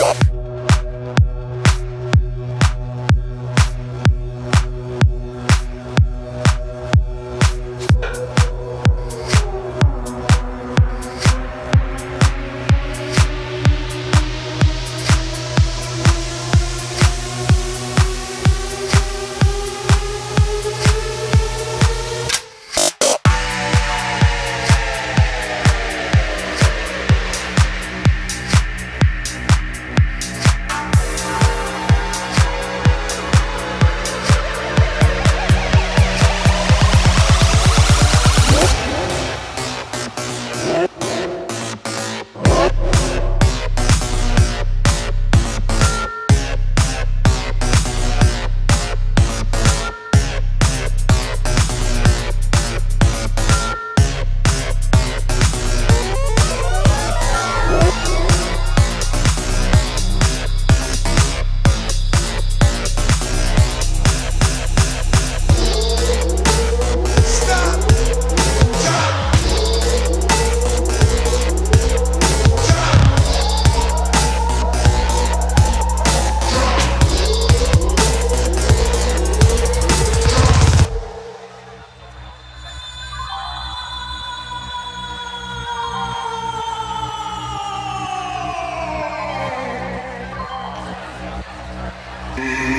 Go. That's.